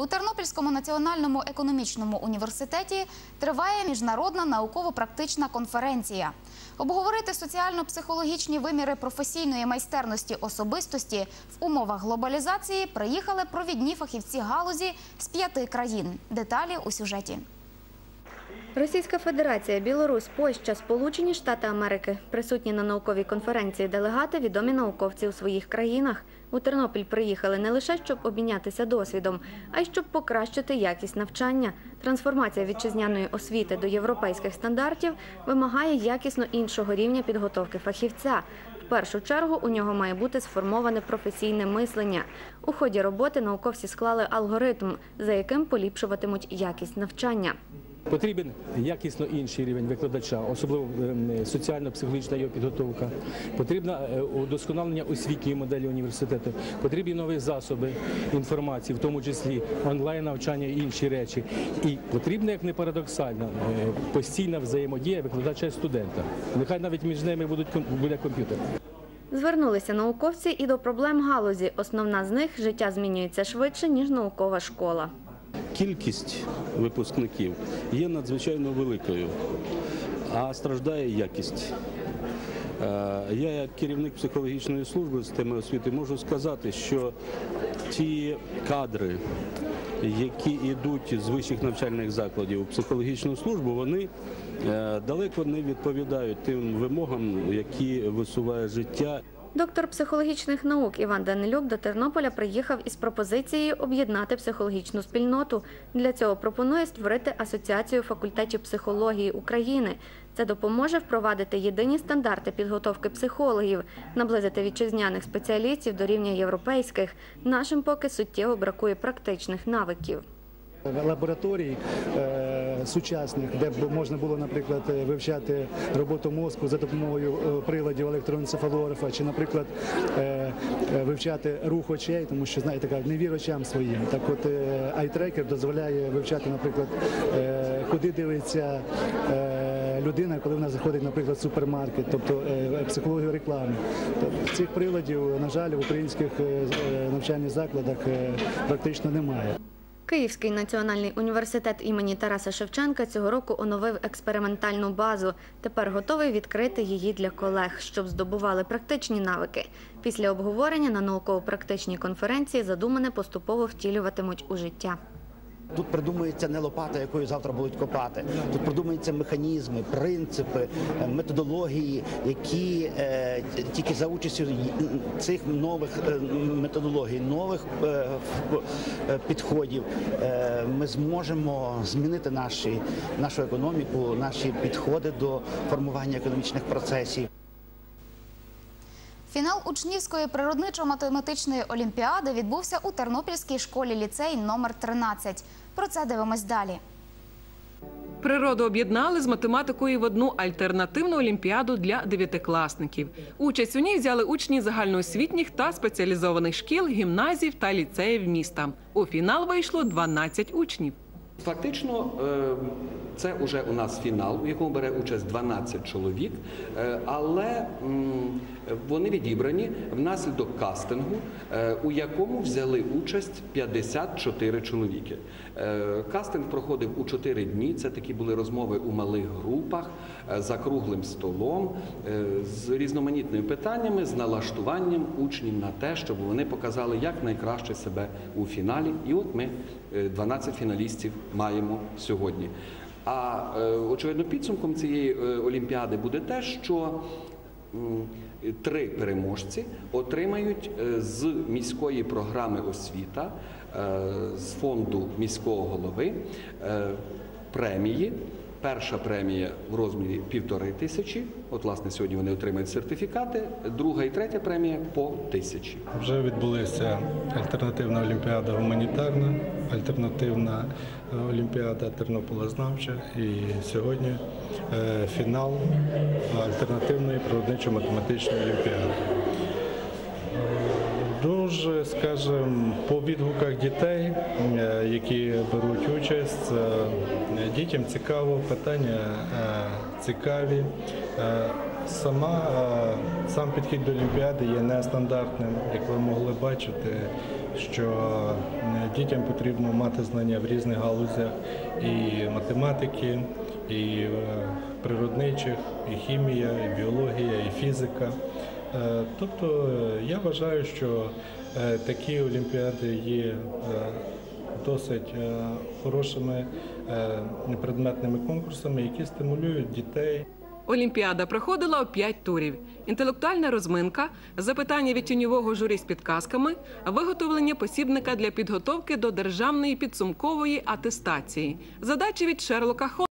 У Тернопільському національному економічному університеті триває міжнародна науково-практична конференція. Обговорити соціально-психологічні виміри професійної майстерності особистості в умовах глобалізації приїхали провідні фахівці галузі з п'яти країн. Деталі у сюжеті. Російська Федерація, Білорусь, Польща, Сполучені Штати Америки присутні на науковій конференції делегати, відомі науковці у своїх країнах. У Тернопіль приїхали не лише щоб обмінятися досвідом, а й щоб покращити якість навчання. Трансформація вітчизняної освіти до європейських стандартів вимагає якісно іншого рівня підготовки фахівця. В першу чергу у нього має бути сформоване професійне мислення. У ході роботи науковці склали алгоритм, за яким поліпшуватимуть якість навчання. Потрібен якісно інший рівень викладача, особливо ем, соціально-психологічна його підготовка. Потрібне е, удосконалення освітньої моделі університету. Потрібні нові засоби інформації, в тому числі онлайн навчання і інші речі. І потрібна, як не парадоксально, е, постійна взаємодія викладача і студента. Нехай навіть між ними будуть буде комп'ютер. Звернулися науковці і до проблем галузі. Основна з них життя змінюється швидше ніж наукова школа. Кількість випускників є надзвичайно великою, а страждає якість. Е, Я, як керівник психологічної служби системи освіти, можу сказати, що ті кадри, які йдуть з вищих навчальних закладів у психологічну службу, вони е, далеко не відповідають тим вимогам, які висуває життя Доктор психологічних наук Іван Данилюк до Тернополя приїхав із пропозицією об'єднати психологічну спільноту. Для цього пропонує створити асоціацію факультетів психології України. Це допоможе впровадити єдині стандарти підготовки психологів, наблизити вітчизняних спеціалістів до рівня європейських. Нашим поки суттєво бракує практичних навиків. лабораторій е, сучасних, де б можна було, наприклад, е, вивчати роботу мозку за допомогою е, приладів електроенцефалографа, чи, наприклад, е, вивчати рух очей, тому що знаєте, кажуть, не вір своїм. Так от айтрекер дозволяє вивчати, наприклад, куди дивиться. Людина, коли вона заходить, наприклад, в супермаркет, тобто психологію реклами. Тобто цих приладів, на жаль, в українських навчальних закладах практично немає. Київський національний університет імені Тараса Шевченка цього року оновив експериментальну базу. Тепер готовий відкрити її для колег, щоб здобували практичні навики. Після обговорення на науково-практичній конференції задумане поступово втілюватимуть у життя. Тут придумується не лопата, якою завтра будуть копати. Тут придумуються механізми, принципи, е, методології, які е, тільки за участю цих нових е, методологій, нових підходів ми зможемо змінити наші, нашу економіку, наші підходи до формування економічних процесів. Фінал учнівської природничо-математичної олімпіади відбувся у Тернопільській школі ліцей номер 13. Про це дивимось далі. Природу об'єднали з математикою в одну альтернативну олімпіаду для дев'ятикласників. Участь у ній взяли учні загальноосвітніх та спеціалізованих шкіл, гімназів та ліцеїв міста. У фінал вийшло 12 учнів. Фактично, е, це вже у нас фінал, у якому бере участь 12 чоловік, е, але вони відібрані внаслідок кастингу, е, у якому взяли участь 54 чоловіки. Е, Кастинг проходив у 4 дні. Це такі були розмови у малих групах е, за круглим столом з різноманітними питаннями, з налаштуванням учнів на те, щоб вони показали як найкраще себе у фіналі. І от ми е, 12 фіналістів маємо сьогодні. А очевидно, підсумком цієї олімпіади буде те, що три переможці отримають е, з міської програми освіта е, з фонду міського голови е, премії. Перша премія в розмірі півтори тисячі. От, власне, сьогодні вони отримають сертифікати. Друга і третя премія по тисячі. Вже відбулися альтернативна олімпіада гуманітарна, альтернативна е, олімпіада Тернополознавча і сьогодні е, фінал альтернативної природничо-математичної олімпіади. Дуже, скажімо, по відгуках дітей, е, які беруть участь, е, дітям цікаво, питання е, цікаві. Сама, сам підхід до Олімпіади є нестандартним. Як ви могли бачити, що дітям потрібно мати знання в різних галузях і математики, і природничих, і хімія, і біологія, і фізика. Е, Тобто е, я вважаю, що е, такі олімпіади є досить хорошими предметними конкурсами, які стимулюють дітей. Олімпіада проходила у п'ять турів: інтелектуальна розминка, запитання від тіньового журі з підказками, виготовлення посібника для підготовки до державної підсумкової атестації, задачі від Шерлока Холмса.